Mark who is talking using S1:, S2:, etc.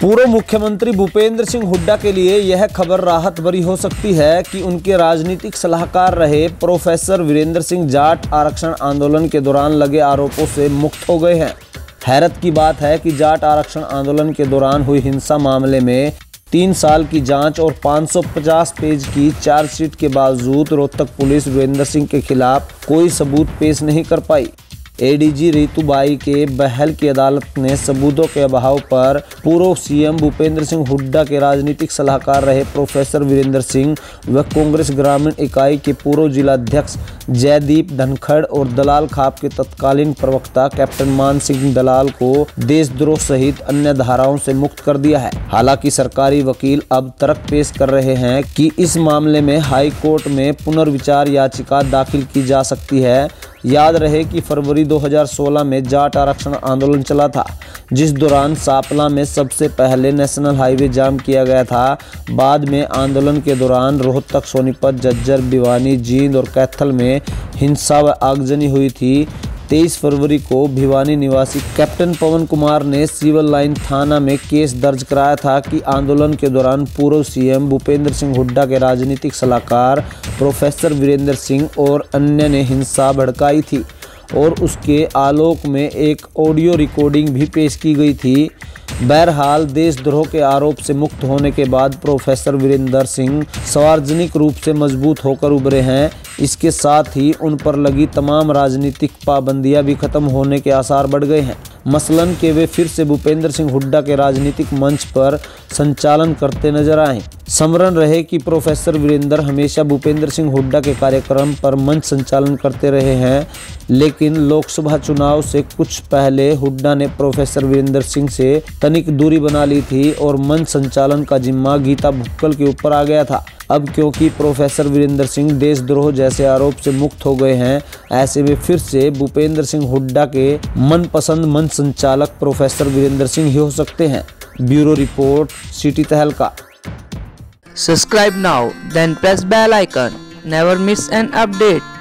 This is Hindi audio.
S1: पूर्व मुख्यमंत्री भूपेंद्र सिंह हुड्डा के लिए यह खबर राहत भरी हो सकती है कि उनके राजनीतिक सलाहकार रहे प्रोफेसर वीरेंद्र सिंह जाट आरक्षण आंदोलन के दौरान लगे आरोपों से मुक्त हो गए हैं। हैरत की बात है कि जाट आरक्षण आंदोलन के दौरान हुई हिंसा मामले में तीन साल की जाँच और 550 पेज की चार्जशीट के बावजूद रोहतक पुलिस वीरेंद्र सिंह के खिलाफ कोई सबूत पेश नहीं कर पाई। एडीजी रितुबाई के बहल की अदालत ने सबूतों के अभाव पर पूर्व सीएम भूपेंद्र सिंह हुड्डा के राजनीतिक सलाहकार रहे प्रोफेसर वीरेंद्र सिंह व कांग्रेस ग्रामीण इकाई के पूर्व जिलाध्यक्ष जयदीप धनखड़ और दलाल खाप के तत्कालीन प्रवक्ता कैप्टन मान सिंह दलाल को देशद्रोह सहित अन्य धाराओं से मुक्त कर दिया है। हालाँकि सरकारी वकील अब तर्क पेश कर रहे हैं कि इस मामले में हाईकोर्ट में पुनर्विचार याचिका दाखिल की जा सकती है। याद रहे कि फरवरी 2016 में जाट आरक्षण आंदोलन चला था, जिस दौरान सापला में सबसे पहले नेशनल हाईवे जाम किया गया था। बाद में आंदोलन के दौरान रोहतक, सोनीपत, जज्जर, भिवानी, जींद और कैथल में हिंसा व आगजनी हुई थी। 23 फरवरी को भिवानी निवासी कैप्टन पवन कुमार ने सिविल लाइन थाना में केस दर्ज कराया था कि आंदोलन के दौरान पूर्व सीएम भूपेंद्र सिंह हुड्डा के राजनीतिक सलाहकार प्रोफेसर वीरेंद्र सिंह और अन्य ने हिंसा भड़काई थी और उसके आलोक में एक ऑडियो रिकॉर्डिंग भी पेश की गई थी। बहरहाल, देशद्रोह के आरोप से मुक्त होने के बाद प्रोफेसर वीरेंद्र सिंह सार्वजनिक रूप से मज़बूत होकर उभरे हैं। इसके साथ ही उन पर लगी तमाम राजनीतिक पाबंदियाँ भी खत्म होने के आसार बढ़ गए हैं। मसलन के वे फिर से भूपेंद्र सिंह हुड्डा के राजनीतिक मंच पर संचालन करते नज़र आए। स्मरण रहे कि प्रोफेसर वीरेंद्र हमेशा भूपेंद्र सिंह हुड्डा के कार्यक्रम पर मंच संचालन करते रहे हैं, लेकिन लोकसभा चुनाव से कुछ पहले हुड्डा ने प्रोफेसर वीरेंद्र सिंह से तनिक दूरी बना ली थी और मंच संचालन का जिम्मा गीता भुक्कल के ऊपर आ गया था। अब क्योंकि प्रोफेसर वीरेंद्र सिंह देशद्रोह जैसे आरोप से मुक्त हो गए हैं ऐसे में फिर से भूपेंद्र सिंह हुड्डा के मनपसंद मन संचालक प्रोफेसर वीरेंद्र सिंह ही हो सकते हैं। Bureau report city Tehelka.
S2: Subscribe now, then press bell icon Never miss an update.